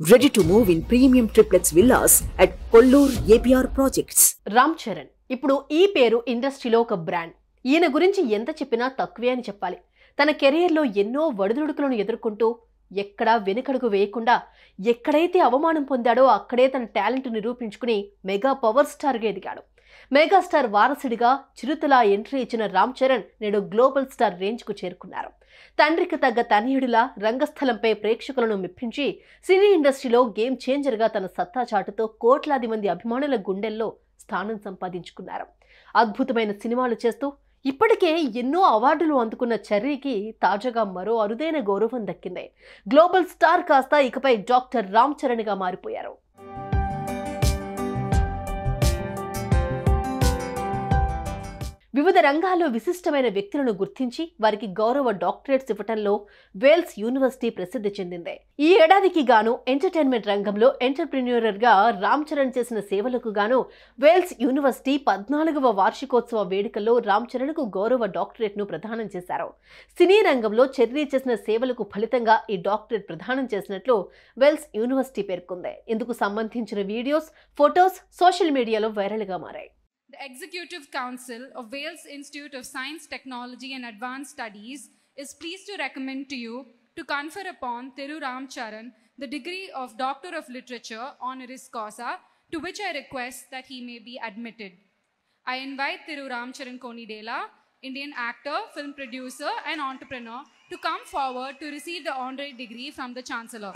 Ready to move in premium triplex villas at Kollur APR projects Ram Charan ఇప్పుడు ఈ పేరు ఇండస్ట్రీలో ఒక బ్రాండ్ ఈయన గురించి ఎంత చెప్పినా తక్కువే అని చెప్పాలి. తన కెరియర్లో ఎన్నో వడుదుడుకులను ఎదుర్కొంటూ ఎక్కడా వెనుకడుగు వేయకుండా ఎక్కడైతే అవమానం పొందాడో అక్కడే తన టాలెంట్ నిరూపించుకుని మెగా పవర్ స్టార్గా ఎదిగాడు. మెగాస్టార్ వారసుడిగా చిరుతలా ఎంట్రీ ఇచ్చిన రామ్ చరణ్ నేడు గ్లోబల్ స్టార్ రేంజ్కు చేరుకున్నారు. తండ్రికి తగ్గ తనయుడిలా రంగస్థలంపై ప్రేక్షకులను మెప్పించి సినీ ఇండస్ట్రీలో గేమ్ చేంజర్గా తన సత్తా చాటుతో కోట్లాది మంది అభిమానుల గుండెల్లో స్థానం సంపాదించుకున్నారు. అద్భుతమైన సినిమాలు చేస్తూ ఇప్పటికే ఎన్నో అవార్డులు అందుకున్న చర్రీకి తాజాగా మరో అరుదైన గౌరవం దక్కింది. గ్లోబల్ స్టార్ కాస్త ఇకపై డాక్టర్ రామ్ చరణ్గా మారిపోయారు. వివిధ రంగాల్లో విశిష్టమైన వ్యక్తులను గుర్తించి వారికి గౌరవ డాక్టరేట్స్ ఇవ్వటంలో వేల్స్ యూనివర్సిటీ ప్రసిద్ధి చెందింది. ఈ ఏడాదికి గాను ఎంటర్టైన్మెంట్ రంగంలో ఎంటర్ప్రెన్యూరర్గా రామ్ చరణ్ చేసిన సేవలకు గాను వేల్స్ యూనివర్సిటీ పద్నాలుగవ వార్షికోత్సవ వేడుకల్లో రామ్ చరణ్కు గౌరవ డాక్టరేట్ను ప్రదానం చేశారు. సినీ రంగంలో చెర్రీ చేసిన సేవలకు ఫలితంగా ఈ డాక్టరేట్ ప్రదానం చేసినట్లు వెల్స్ యూనివర్సిటీ పేర్కొంది. ఇందుకు సంబంధించిన వీడియోస్ ఫొటోస్ సోషల్ మీడియాలో వైరల్గా మారాయి. The Executive Council of Wales Institute of Science, Technology and Advanced Studies is pleased to recommend to you to confer upon Thiru Ram Charan the degree of Doctor of Literature honoris causa, to which I request that he may be admitted. I invite Thiru Ram Charan Konidela, Indian actor, film producer, and entrepreneur, to come forward to receive the honorary degree from the Chancellor.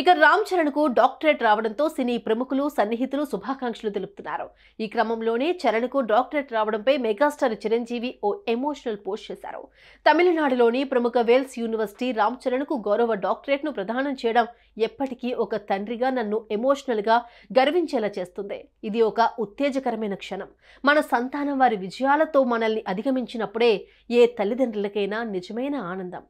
ఇక Ram చరణ్కు doctorate రావడంతో సినీ ప్రముఖులు సన్నిహితులు శుభాకాంక్షలు తెలుపుతున్నారు. ఈ క్రమంలోనే చరణ్కు doctorate రావడంపై మెగాస్టార్ చిరంజీవి ఓ ఎమోషనల్ పోస్ట్ చేశారు. తమిళనాడులోని ప్రముఖ వేల్స్ యూనివర్సిటీ రామ్ చరణ్కు గౌరవ డాక్టరేట్ను ప్రదానం చేయడం ఎప్పటికీ ఒక తండ్రిగా నన్ను ఎమోషనల్గా గర్వించేలా చేస్తుంది. ఇది ఒక ఉత్తేజకరమైన క్షణం. మన సంతానం వారి విజయాలతో మనల్ని అధిగమించినప్పుడే ఏ తల్లిదండ్రులకైనా నిజమైన ఆనందం.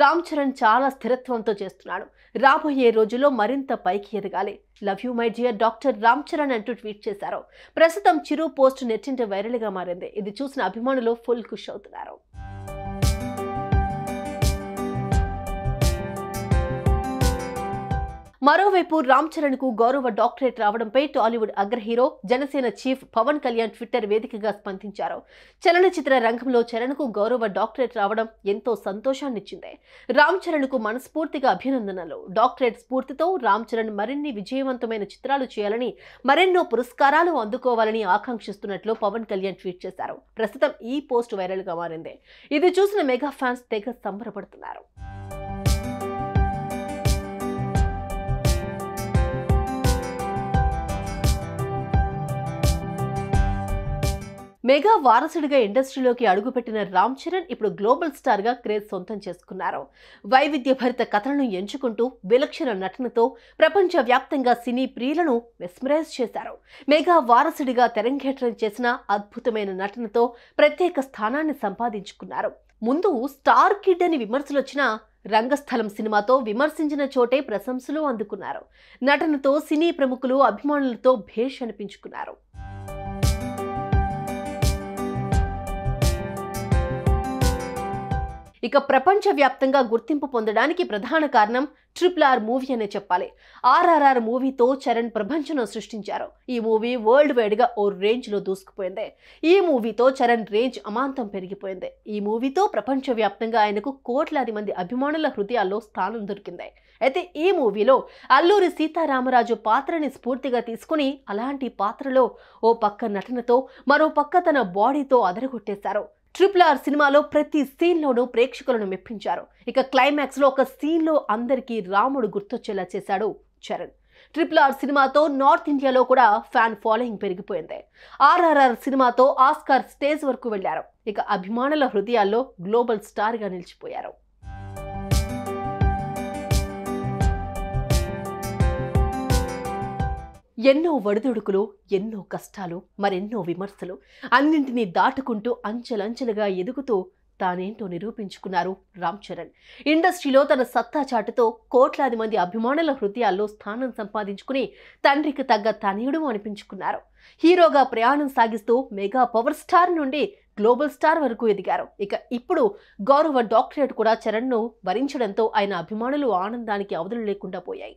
రామ్ చరణ్ చాలా స్థిరత్వంతో చేస్తున్నాడు. రాబోయే రోజు రోజుల్లో మరింత పైకి ఎదగాలి. Love you my dear doctor Ram Charan అంటూ ట్వీట్ చేశారు. ప్రస్తుతం చిరు పోస్ట్ నెట్టింట వైరల్గా మారింది. ఇది చూసిన అభిమానులు ఫుల్ ఖుష్ అవుతున్నారు. మరోవైపు రామ్ చరణ్కు గౌరవ డాక్టరేట్ రావడంపై టాలీవుడ్ అగ్ర hero Janasena chief Pawan Kalyan Twitter వేదికగా స్పందించారు. చలనచిత్ర రంగంలో చరణ్కు గౌరవ డాక్టరేట్ రావడం ఎంతో సంతోషాన్నిచ్చింది. రామ్ చరణ్కు మనస్ఫూర్తిగా అభినందనలు. డాక్టరేట్ స్ఫూర్తితో రామ్ చరణ్ మరిన్ని విజయవంతమైన చిత్రాలు చేయాలని మరెన్నో పురస్కారాలు అందుకోవాలని ఆకాంక్షిస్తున్నట్లు పవన్ కళ్యాణ్ ట్వీట్ చేశారు. ప్రస్తుతం ఈ పోస్ట్ వైరల్గా మారింది. ఇది చూసిన మెగా ఫ్యాన్స్ తెగ సంబరపడుతున్నారు. మెగా వారసుడిగా ఇండస్ట్రీలోకి అడుగుపెట్టిన రామ్ చరణ్ ఇప్పుడు గ్లోబల్ స్టార్గా క్రేజ్ సొంతం చేసుకున్నారు. వైవిధ్యభరిత కథలను ఎంచుకుంటూ విలక్షణ నటనతో ప్రపంచవ్యాప్తంగా సినీ ప్రియులను మెస్మరైజ్ చేశారు. మెగా వారసుడిగా తెరంగేట్రం చేసిన అద్భుతమైన నటనతో ప్రత్యేక స్థానాన్ని సంపాదించుకున్నారు. ముందు స్టార్ కిడ్ అని విమర్శలు వచ్చినా రంగస్థలం సినిమాతో విమర్శించిన చోటే ప్రశంసలు అందుకున్నారు. నటనతో సినీ ప్రముఖులు అభిమానులతో భేష్ అనిపించుకున్నారు. ఇక ప్రపంచవ్యాప్తంగా గుర్తింపు పొందడానికి ప్రధాన కారణం ట్రిపుల్ ఆర్ మూవీ అనే చెప్పాలి. ఆర్ఆర్ఆర్ మూవీతో చరణ్ ప్రపంచంలో సృష్టించారు. ఈ మూవీ వరల్డ్ వైడ్గా ఓ రేంజ్లో దూసుకుపోయింది. ఈ మూవీతో చరణ్ రేంజ్ అమాంతం పెరిగిపోయింది. ఈ మూవీతో ప్రపంచవ్యాప్తంగా ఆయనకు కోట్లాది మంది అభిమానుల హృదయాల్లో స్థానం దొరికింది. అయితే ఈ మూవీలో అల్లూరి సీతారామరాజు పాత్రని స్ఫూర్తిగా తీసుకుని అలాంటి పాత్రలో ఓ పక్క నటనతో మరో పక్క తన బాడీతో అదరగొట్టేశారు. ట్రిపుల్ ఆర్ సినిమాలో ప్రతి సీన్లోనూ ప్రేక్షకులను మెప్పించారు. ఇక క్లైమాక్స్లో ఒక సీన్లో అందరికీ రాముడు గుర్తొచ్చేలా చేశాడు చరణ్. ట్రిపుల్ ఆర్ సినిమాతో నార్త్ ఇండియాలో కూడా ఫ్యాన్ ఫాలోయింగ్ పెరిగిపోయింది. ఆర్ఆర్ఆర్ సినిమాతో ఆస్కార్ స్టేజ్ వరకు వెళ్ళారు. ఇక అభిమానుల హృదయాల్లో గ్లోబల్ స్టార్గా నిలిచిపోయారు. ఎన్నో ఒడిదుడుకులు ఎన్నో కష్టాలు మరెన్నో విమర్శలు అన్నింటినీ దాటుకుంటూ అంచెలంచెలుగా ఎదుగుతూ తానేంటో నిరూపించుకున్నారు రామ్ చరణ్. ఇండస్ట్రీలో తన సత్తా చాటుతో కోట్లాది మంది అభిమానుల హృదయాల్లో స్థానం సంపాదించుకుని తండ్రికి తగ్గ తనయుడు అనిపించుకున్నారు. హీరోగా ప్రయాణం సాగిస్తూ మెగా పవర్ స్టార్ నుండి గ్లోబల్ స్టార్ వరకు ఎదిగారు. ఇక ఇప్పుడు గౌరవ డాక్టరేట్ కూడా చరణ్ను వరించడంతో ఆయన అభిమానులు ఆనందానికి అవధులు లేకుండా పోయాయి.